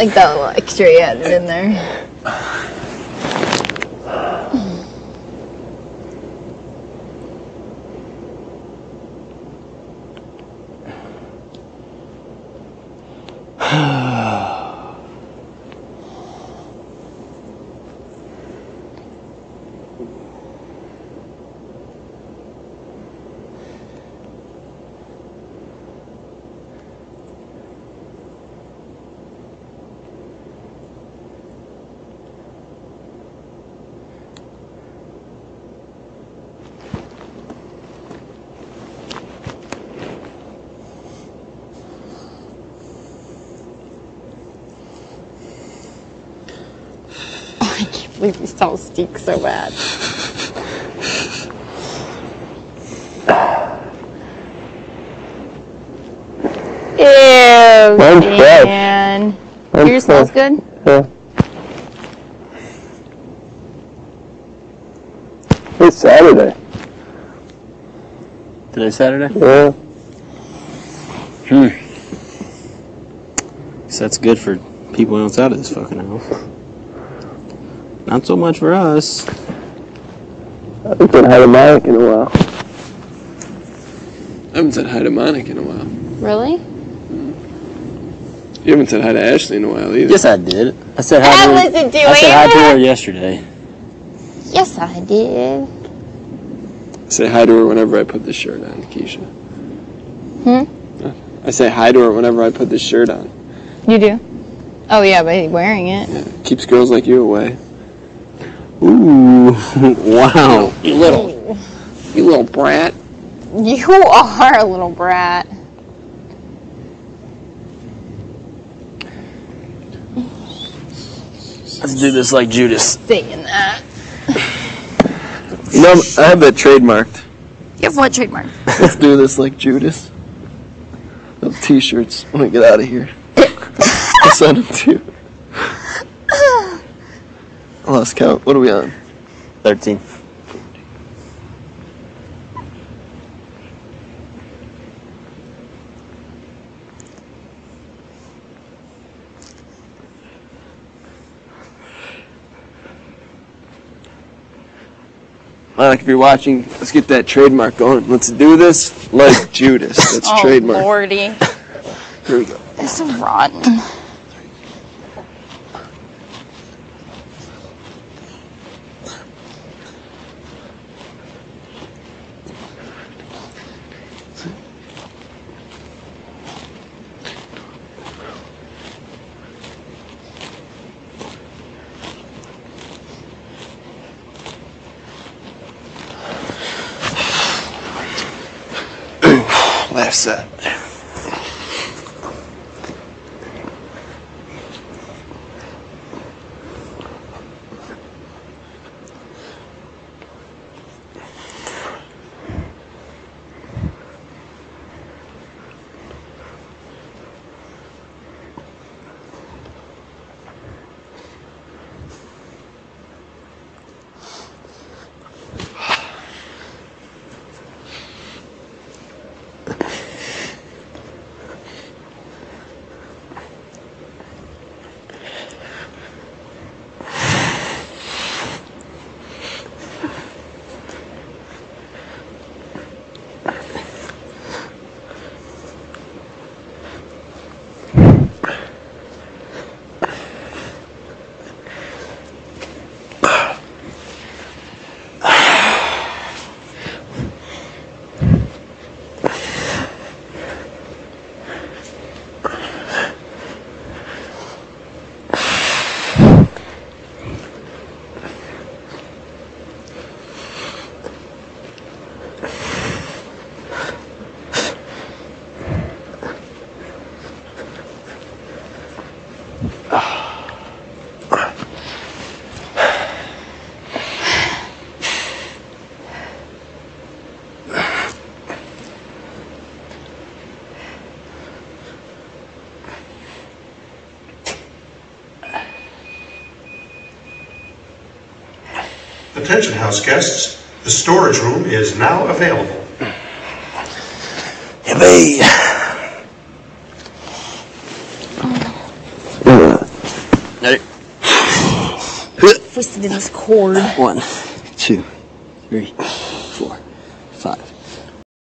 Like that little extra added in there. I can't believe you saw Steak so bad. Ew, Mine's fresh. Dan. Mine's Yours smells fresh. good? Yeah. It's Saturday. Today Saturday? Yeah. So that's good for people outside of this fucking house. Not so much for us. I haven't said hi to Mike in a while. I haven't said hi to Monica in a while. Really? You haven't said hi to Ashley in a while either. Yes, I did. I said hi I to her. wasn't doing I said hi to her yesterday. Yes, I did. say hi to her whenever I put this shirt on, Keesha. Hmm? I say hi to her whenever I put this shirt on. You do? Oh, yeah, by wearing it. Keeps girls like you away. Ooh, wow. You little, you little brat. You are a little brat. Let's do this like Judas. Saying that. You know, I have that trademarked. You have what trademark? Let's do this like Judas. Those t-shirts when we get out of here. I'll send them to you. I lost count. What are we on? 13. Like if you're watching, let's get that trademark going. Let's do this like Judas. That's oh, trademark. lordy. Here we go. It's so rotten. Last set. Attention house guests, the storage room is now available. Yippee! Ready? Twisted in this cord. One, two, three, four, five,